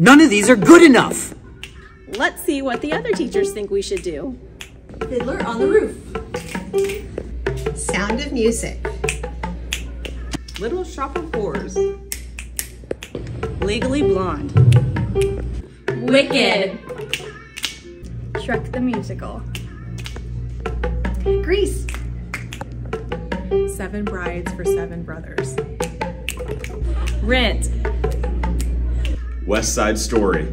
None of these are good enough. Let's see what the other teachers think we should do. Fiddler on the Roof. Sound of Music. Little Shop of Horrors. Legally Blonde. Wicked. Shrek the Musical. Grease. Seven Brides for Seven Brothers. Rent. West Side Story.